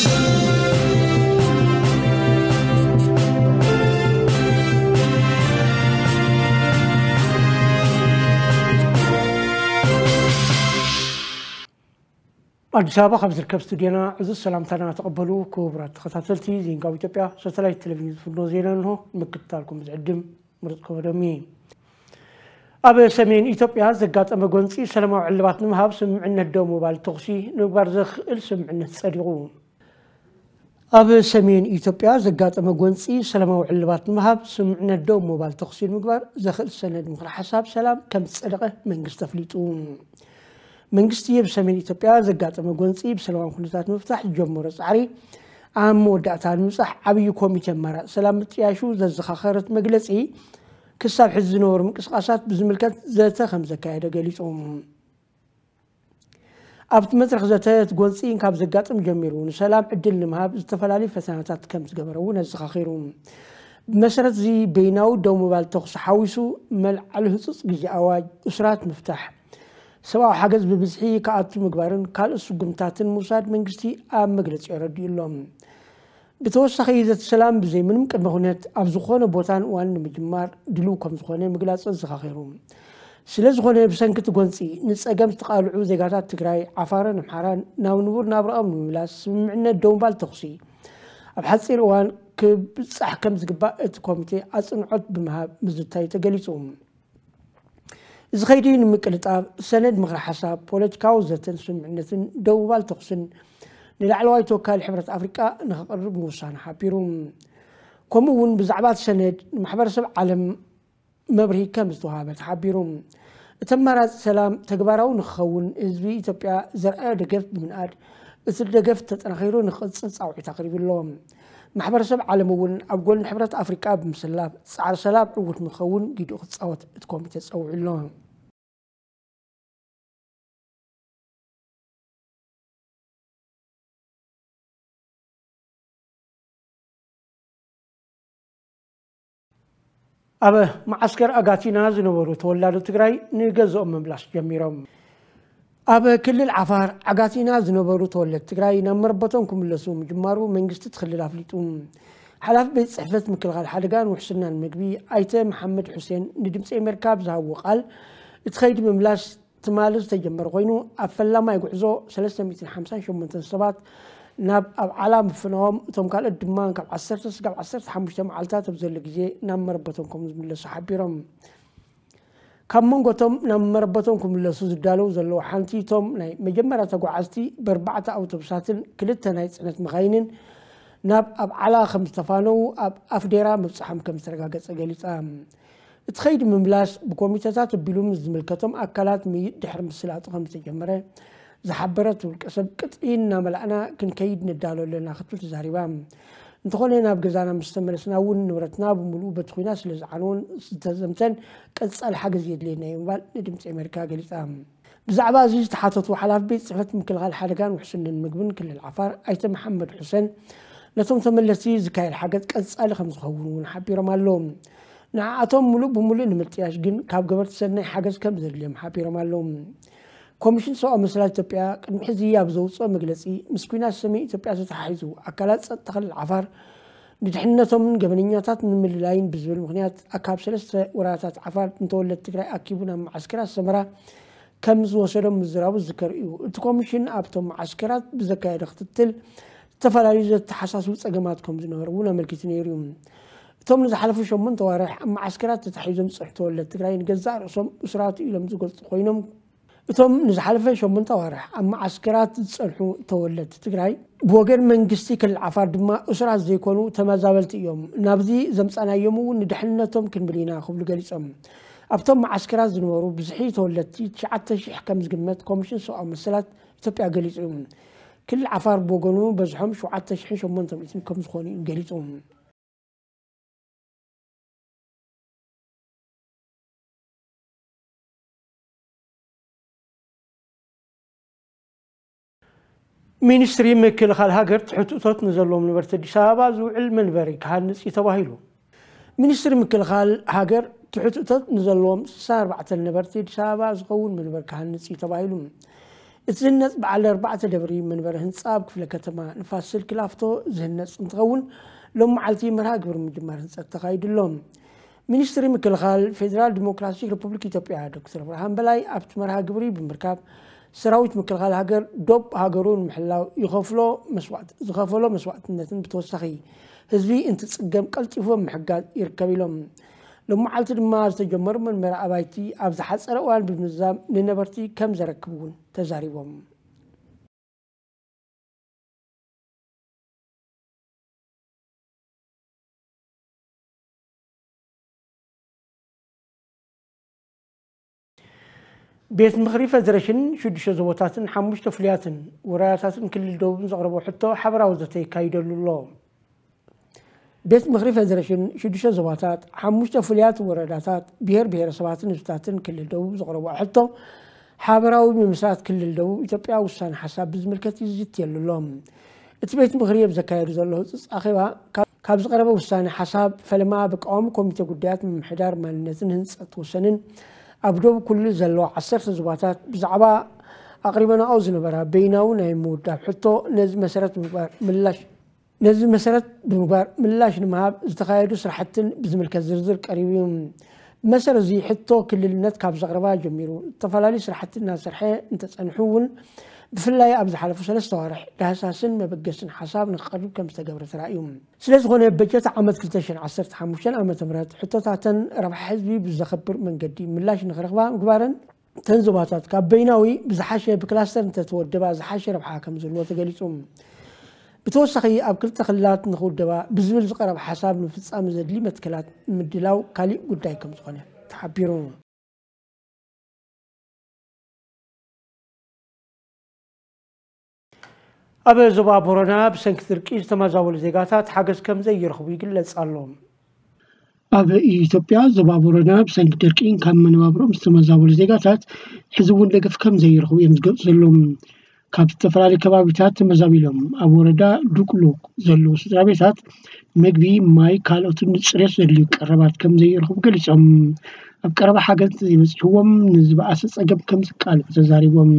ኣዲስ ኣበባ ካብ ዝርከብ ስቱድዮና እዚ ሰላምታና ተቐበሉ ክቡራት ተኸታተልቲ ዜንጋዊ ኢትዮጵያ ሳተላይት ቴሌቭዥን ዝፍኖ ዜና እንሆ ንምክትታልኩም ዝዕድም ምርፅ ከበዶም ኣብ ሰሜን ኢትዮጵያ ዘጋጠመ ጎንፂ ሰላማዊ ዕልባት ንምሃብ ስምዕነት ደው ምባል ተኽሲ ንምግባር ዘኽእል ስምዕነት ፀዲቑ أب سمين إثيوبيا زغات مغونسي سلام وعلبات مهاب سمعنا دوم موبايل تخصيل مقبار زخل سند مخرا حساب سلام كم تسرقه من قستفليتون من قستيب سمين إثيوبيا زغات مغونسي بسلام خلصات مفتاح جمهور سعري عام مودعتان مصح عبي كوميتي مرا سلام تياشو زخ خيرت مقلسي كساب حزنور مكس قاسات بزملكات زاتا خمزة كايدة قليتون ኣብቲ መድረክ ዘተጎንፂን ካብ ዘጋጥም ጀሚሩ ንሰላም ዕድል ንምሃብ ዝተፈላለዩ ፈተናታት ከም ዝገበረ እውን ኣዘኻኺሩ መሰረት እዚ በይናዊ ደው ምባል ተኩስ ሓዊሱ መልዓሊ ህፁፅ ግዜ ኣዋጅ እስራት ምፍታሕ ሰብኣዊ ሓገዝ ብብዝሒ ከኣቱ ምግባርን ካልኦት ስጉምታትን ምውሳድ መንግስቲ ኣብ መግለፂ የረድኡ ኣሎም ብተወሳኺ ይዘት ሰላም ብዘይምንም ቅድመ ኩነት ኣብ ዝኾነ ቦታን እዋን ንምጅማር ድልው ከም ዝኾነ ምግላፅ ዘዘኻኺሩ سلاز غونا بسنكت غونسي نسأجام تقالعو زيغارات تقراي عفاران محاران ناو نور نابر أمن ملاس سمعنا دون بالتغسي أبحثي روان كبسح كمز قباء الكوميتي أصن عد بمها مزدتاي تقاليسوم إز خيرين مكلت سند مغرى حساب بولج كاوزتن سمعنا دون بالتغسن للعلواي توكال حبرة أفريكا نغرب موسانحا بيروم كومون بزعبات سند محبر سب عالم مبره كم استوهابت حبيرهم تمارات سلام تقبارو نخوون إزبي إتبيا زرقا دقف من قد إسر دقف تتنخيرو نخص أو تقريب اللوم محبر سب عالمون أبقول محبرات أفريقا بمسلاب سعر سلاب روت نخوون قيدو خص أو تكومي تسعو اللوم أبا أسكر أغاتي نازن ورطولادو تغراي نغزو مملاس جميرو أبا كل العفار أغاتي نازن ورطولاد تغراي نمر بطن كملسو مجمارو منغست تخلل أفليتون حلاف بيت صحفت مكل غال حالقان وحسنان مقبي أيتا محمد حسين ندمس إمركاب زهو قال اتخيد مملاس تمالز تجمر غينو أفلا ما يقعزو 358 سبات ናብ ኣብ ዓላም ፍኖም እቶም ካልኦት ድማ ካብ 1 ስጋብ 15 መዓልትታት ኣብ ዘሎ ግዜ ናብ መረበቶም ከም ዝምለሱ ሓቢሮም ካብ መንጎቶም ናብ መረበቶም ክምለሱ ዝዳለዉ ዘለዉ ሓንቲ እቶም ናይ መጀመርያ ተጓዓዝቲ ብኣርባዕተ ኣውቶቡሳትን ክልተ ናይ ፅዕነት መኻይንን ናብ ኣብ ዓላ ከም ዝተፋነዉ ኣብ ኣፍዴራ ምብፅሓም ከም ዝተረጋገፀ ገሊፃ እቲ ከይዲ ምምላስ ብኮሚቴታት ኣቢሉ ምስ ዝምልከቶም ኣካላት ድሕሪ ምስላጡ ከም ዝተጀመረ زحبرت والكسب كتئين نمل أنا كن كيد ندالو لنا خطوط زهريبام ندخل هنا بجزانا مستمر سناون نورتنا بملو بتخوينا سلزعلون ستزمتن كتسأل حاجة زيد لينا يمبال ندمت أمريكا قلت أم بزعبا زيز تحاططو حلاف بيت صفت مكل غال حلقان وحسن المقبن كل العفار أيت محمد حسن نتوم تملتي زكاي الحاجة كتسأل خمس خوون ونحبير رمالوم نعاتهم ملو بملو نمتياش جن كاب قبرت سنة حاجة كم زر حبير مالوم كومشن سوء مسلا تبيا كمحزي يابزو سوء مجلسي مسكونا سمي تبيا ستحيزو أكالات ستخل العفار ندحنة من قبنينياتات من ملايين بزبل مغنيات أكاب سلسة وراتات عفار نتولى تقرأ أكيبونا مع عسكرة السمرة كم زوصلهم مزراب الزكر إيو التكومشن أبتو مع عسكرات بزكاية رختتل تفراريزة تحساس وتسأقماتكم زنور ولا ملكتني ريوم ثم نزحلفوا شو من توارح مع عسكرات تتحيزم صحتو اللي تقرأين قزار وصم أسرات إيو لمزقل تقوينهم إتهم نزحلفة شو من طوارح أما عسكرات تصلحوا تولد تقرأي بوغير من قستي كل عفار دماء أسرع زيكونوا تما زابلت يوم نابدي زمس أنا يومو ندحنتهم كن بلينا خبلو قليس أم أبتهم عسكرات زنورو بزحي تولد تشعطة شيح كمز قمت كومشن سوء مسلات تبقى قليس أم كل عفار بوغنو بزحهم شو عطة شحي شو من طوارح كمز خوني قليس أم ሚኒስትሪ ምክልኻል ሃገር ትሑት እቶት ንዘሎ መንበርቲ ኣዲስ ኣበባ ዝውዕል መንበሪ ክሃንፅ እዩ ተባሂሉ ሚኒስትሪ ምክልኻል ሃገር ትሑት እቶት ንዘለዎም 64 ነበርቲ ኣዲስ ኣበባ ዝኸውን መንበር ክሃንፅ እዩ ተባሂሉ እቲ ዝህነፅ በዓል ኣርባዕተ ደብሪ መንበሪ ህንፃ ኣብ ክፍለ ከተማ ንፋስ ስልኪ ላፍቶ ዝህነፅ እንትኸውን ሎም መዓልቲ መርሃ ግብሪ ምድማር ህንፀት ተኻይዱሎም ሚኒስትሪ ምክልኻል ፌደራል ዲሞክራሲ ሪፐብሊክ ኢትዮጵያ ዶክተር ብርሃን በላይ ኣብቲ መርሃ ግብሪ ብምርካብ سراويت مكل غال هاجر دوب هاجرون محلاو يخفلو مسوات يخفلو مسوات نتن بتوسخي هزبي انت تسقم قلتفو محقال يركبي لهم لما عالت المار تجمر من مرأبايتي أبزحات سرقوان بمزام لنبرتي كم زركبون تزاريبهم ቤት ምክሪ ፌደሬሽን ሽዱሽተ ዞቦታትን ሓሙሽተ ፍሉያትን ውራያታትን ክልል ደቡብን ዘቕረቦ ሕቶ ሓበራዊ ዘተ ይካይደሉ ኣሎ ቤት ምክሪ ፌደሬሽን ሽዱሽተ ዞባታት ሓሙሽተ ፍሉያት ወረዳታት ብሄር ብሄረሰባትን ህዝብታትን ክልል ደቡብ ዘቕረቦ ሕቶ ሓበራዊ ምምስራት ክልል ደቡብ ኢትዮጵያ ውሳነ ሓሳብ ብዝምልከት ይዝትየሉ ኣሎም እቲ ቤት ምክሪ ኣብ ዘካየዱ ዘሎ ህፅፅ ኣኼባ ካብ ዝቀረበ ውሳነ ሓሳብ ፈለማ ብቃዋሚ ኮሚቴ ጉዳያት ምምሕዳር ማንነትን ህንፀት ወሰንን أبدو كل زلوا عصر زباتات بزعبا أقريبا أو زنبرا بيناو ناي مودا حتو نز مسارات مبار ملاش نز مسارات مبار ملاش نمهاب زتخايدو سرحت بزملك الزرزر قريبين مسار زي حتو كل النت كاب زغربا جميرو تفلالي سرحت الناس سرحي انت سنحون بفلا يا أمزح على فصل الصارح ده ساسن ما بقسن حسابنا قرب كم استجبر ترى يوم سلسة هنا بجت عمد كلتشن عصرت حموشن عمد مرات حتى تحت ربح حزبي بزخبر من قدي من لاش نخرخبا مقبارا تنزو باتات كابيناوي بزحاشة بكلاستر تتوى الدبا زحاشة ربحا كم زلوة تقليتهم بتوسخي اب كل تخلات نخود دبا بزمل زقرب حساب نفس امزد لي متكلات مدلاو كالي قدايكم زخونا تحبيرون ኣብ ዞባ ቦረና ብሰንኪ ድርቂ ዝተመዛበሉ ዜጋታት ሓገዝ ከም ዘይረኽቡ ይግለጽ ኣሎ ኣብ ኢትዮጵያ ዞባ ቦረና ብሰንኪ ድርቂ ካብ መነባብሮም ዝተመዛበሉ ዜጋታት ሕዚ እውን ደገፍ ከም ዘይረኽቡ እዮም ዝገልጹ ዘለዉ ካብ ዝተፈላለዩ ከባቢታት ተመዛቢሎም ኣብ ወረዳ ዱቅሉቅ ዘለዉ ስድራ ቤታት ምግቢ ማይ ካልኦትን ንፅሬት ዘድልዩ ቀረባት ከም ዘይረኽቡ ገሊፆም ኣብ ቀረባ ሓገዝ ዘይበፂሕዎም ንዝበኣሰ ፀገም ከም ዝቃልዑ ተዛሪቦም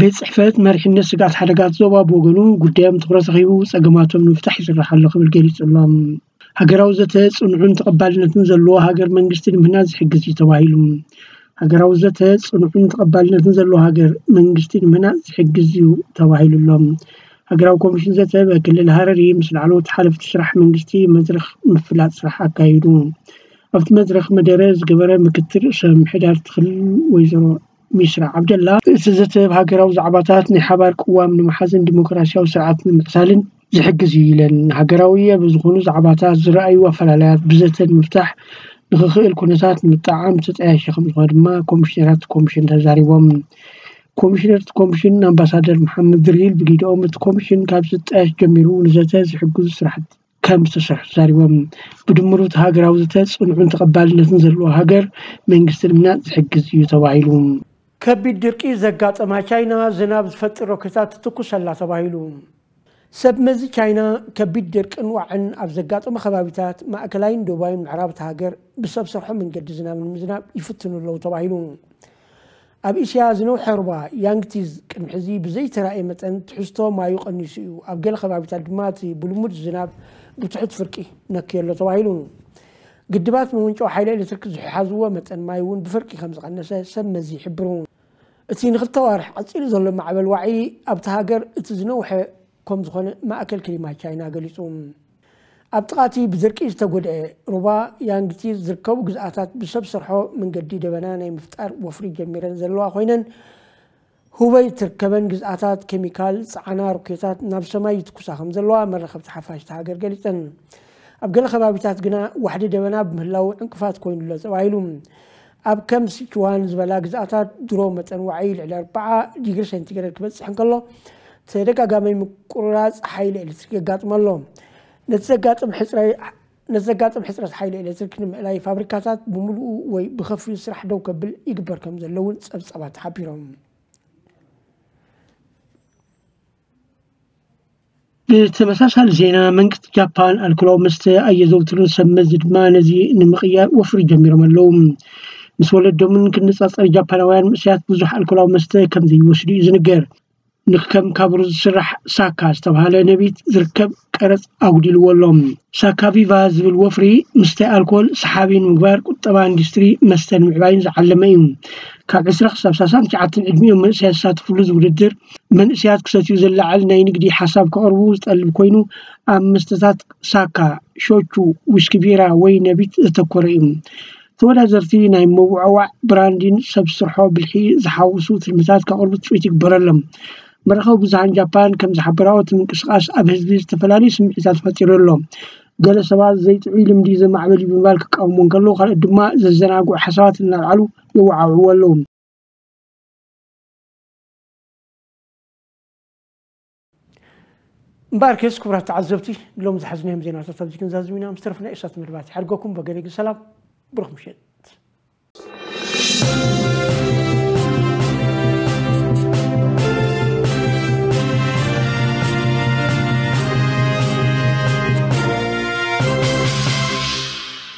بيت صحفات مارحنا سقاط حركات زوا بوغنو قدام تقرص غيبو سقماتهم نفتح يسرح الله قبل قيل سلام هاقرا وزتات ونعون تقبالنا تنزلوا هاقر من قسطين مناز حقسي تواهيلو هاقرا وزتات ونعون تقبالنا تنزلوا هاقر من قسطين مناز حقسي تواهيلو لهم هاقرا وكمشن زتا بكل الهرري مثل علو تحالف تشرح من قسطين مزرخ مفلات صراحة كايدون أفت مزرخ مدارس قبرة مكتر شام حدار تخل ويزرو ميسرا عبد الله سزت بهاجر او زعباتات نحبار قوام نمحزن ديمقراسيا وسرعات من سالن زحكزي لان هاجراويه بزغونو زعباتات زراي وفلالات بزت المفتاح نخخيل كونسات من الطعام تتعيش خمس غير ما كومشنرات كومشن تزاري وم كومشنرات كومشن امباسادر محمد دريل بقيد اومت كومشن كابس تتعيش جميلو نزات زحكز سرحت كم تسرح تزاري وم بدمرو تهاجر او زتات ونعم تقبال نتنزل وهاجر من قسل منات زحكز يتوعيلون كبد دركي زقات أما چاينا زناب فتر وكتات تكو الله تبايلوم سب مزي چاينا كبد درك انوعن أب زقات أما خبابتات ما أكلاين دوبايم عرب تهاجر بسب سرحم من قد زناب المزناب يفتنوا لو تبايلوم أب إشياء زنو حربا يانكتيز كن حزي بزي ترائي متن تحستو ما يقنيسي أب قل خبابتات دماتي بلمود زناب بتحط فركي نكير لو تبايلوم قدبات مونچو حيلة الكتريك زحازو متن ما يون بفرقي خمس قنسه سب مزي حبرون أتين خطوارح أتين ظل مع الوعي أبتهاجر تزنو ح كم زخن ما أكل كلمة شاينا قليسوم أبتقاتي بزرك إيش تقول إيه ربا يعني كتير زركو جزأتات بسبب صرحه من جديد بنانا مفتار وفري جميرا زلوا خوينا هو يتركبن جزأتات كيميكال صعنا ركيتات نفس ما يتكسخم زلوا مرة خبت حفاش تهاجر قليسن أبقى الخبر بتاعتنا واحدة دبنا بملاو انكفات كوين لازم وعيلهم أب كم سيتوان زبالة قزاتا درو متن وعيل على 4 جيجر سنتيجرد كبس حنقلو تيريكا قامي مكوراز حايل إلتركي قاتم اللوم نتزاقاتم حسرا نتزاقاتم حسرا حايل إلتركي نمعلاي فابريكاتات بملؤو وي بخفو يسرح دو كبل إقبر كم زلون سب سبات حابيرهم بتمساسال زينا منكت جابان الكلو مستي أي زوتر سمزد ما نزي نمغيا وفري جميرهم اللوم مس ولدو من كنصاصر جابانويان مسيات بزح الكلاو مسته كم زي وشري زنقر نكم كابروز سرح ساكا استوهالة نبيت زركب كرس اودي الولوم ساكا في فاز بالوفري مستاء الكول سحابين مقبار كتبا اندستري مستن معباين زعلمين كاكسرق سابساسان تعطن عدميهم من سياسات فلوز وردر من سياسات كساتيوز اللعال ناين قدي حساب كأربوز تقلب ام مستاتات ساكا شوچو ويسكبيرا وين نبيت تكوريهم ثولا زرفي ناي موعوع براندين سبسرحو بالحي زحاوسو ثلمتات كغربة سويتك برلم مرخو بزعان جابان كم زحبراو تنقشقاش أبهزلي استفلالي سمعزات فاتيرو اللو قال سواد زيت علم ديزا معبلي بمالك أو منقلو خال الدماء زززناقو حسوات النالعلو يوعوعو اللوم مباركس كبرات عزبتي لوم زحزنهم زينا تطبيقين زازمينا مسترفنا إشارة مرباتي حرقوكم بقريق السلام برخ مشيت